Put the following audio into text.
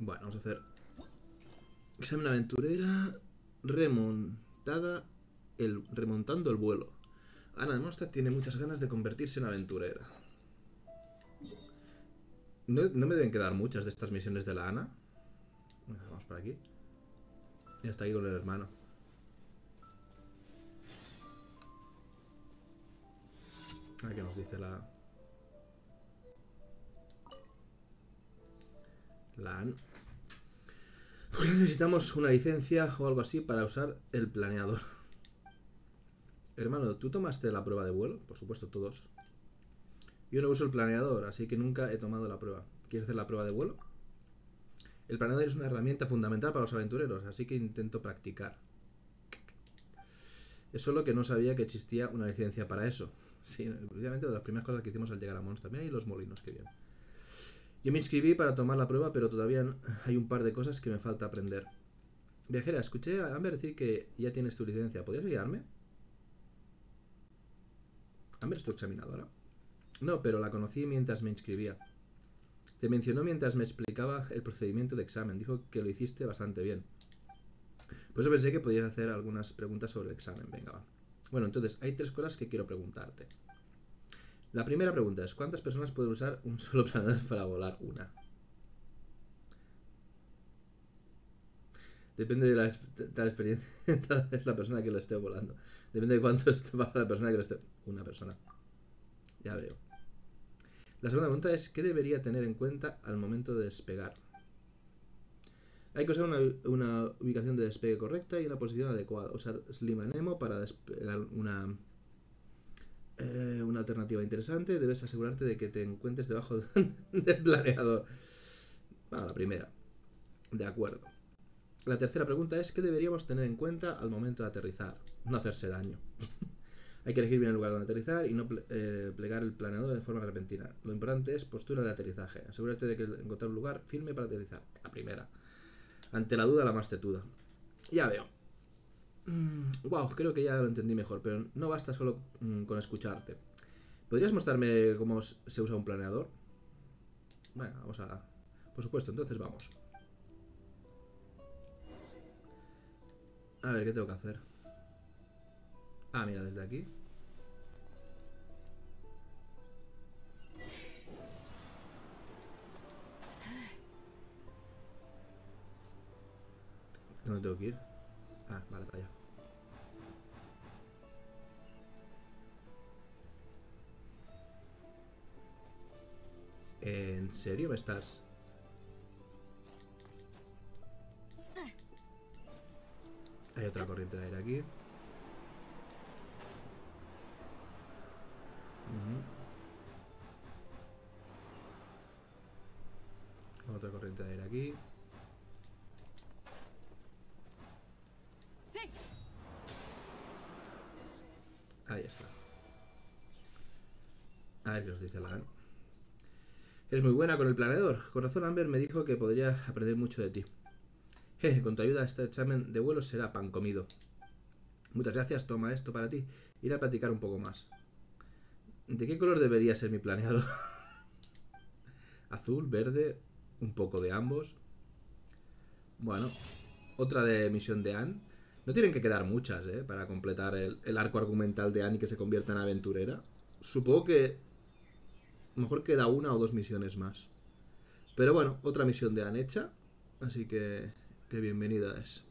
Bueno, vamos a hacer examen aventurera remontada el remontando el vuelo. Ana de Mostra tiene muchas ganas de convertirse en aventurera. No, no me deben quedar muchas de estas misiones de la Ana. Vamos por aquí. Y hasta aquí con el hermano. A ver qué nos dice la... La. Pues necesitamos una licencia o algo así para usar el planeador. Hermano, ¿tú tomaste la prueba de vuelo? Por supuesto, todos. Yo no uso el planeador, así que nunca he tomado la prueba. ¿Quieres hacer la prueba de vuelo? El planeador es una herramienta fundamental para los aventureros, así que intento practicar. Es solo que no sabía que existía una licencia para eso. Sí, obviamente de las primeras cosas que hicimos al llegar a Mons también y los molinos, que bien. Yo me inscribí para tomar la prueba, pero todavía hay un par de cosas que me falta aprender. Viajera, escuché a Amber decir que ya tienes tu licencia. ¿Podrías guiarme? Amber es tu examinadora. No, pero la conocí mientras me inscribía. Te mencionó mientras me explicaba el procedimiento de examen. Dijo que lo hiciste bastante bien. Por eso pensé que podías hacer algunas preguntas sobre el examen. Venga, va. Bueno, entonces, hay tres cosas que quiero preguntarte. La primera pregunta es, ¿cuántas personas pueden usar un solo planeador para volar una? Depende de la, de la experiencia es la persona que lo esté volando. Depende de cuánto esté la persona que lo esté... Una persona. Ya veo. La segunda pregunta es, ¿qué debería tener en cuenta al momento de despegar? Hay que usar una, una ubicación de despegue correcta y una posición adecuada. Usar Slim Nemo para despegar una, eh, una alternativa interesante. Debes asegurarte de que te encuentres debajo del planeador. La primera. De acuerdo. La tercera pregunta es, ¿qué deberíamos tener en cuenta al momento de aterrizar? No hacerse daño. Hay que elegir bien el lugar donde aterrizar y no eh, plegar el planeador de forma repentina. Lo importante es postura de aterrizaje. Asegúrate de que encontrar un lugar firme para aterrizar. La primera. Ante la duda, la más tetuda. Ya veo. Wow, mm, creo que ya lo entendí mejor, pero no basta solo mm, con escucharte. ¿Podrías mostrarme cómo se usa un planeador? Bueno, vamos a... Por supuesto, entonces vamos. A ver, ¿qué tengo que hacer? Ah, mira, desde aquí. ¿Dónde tengo que ir? Ah, vale, para allá. ¿En serio me estás...? Hay otra corriente de aire aquí. Otra corriente de aire aquí. Ahí está. A ver qué os dice la Es muy buena con el planeador. Con razón Amber me dijo que podría aprender mucho de ti. Con tu ayuda este examen de vuelo será pan comido. Muchas gracias, toma esto para ti. Ir a platicar un poco más. ¿De qué color debería ser mi planeador? Azul, verde, un poco de ambos. Bueno, otra de misión de Anne. No tienen que quedar muchas, ¿eh? Para completar el, arco argumental de Anne y que se convierta en aventurera. Supongo que... Mejor queda una o dos misiones más. Pero bueno, otra misión de Anne hecha. Así que... Que bienvenida es.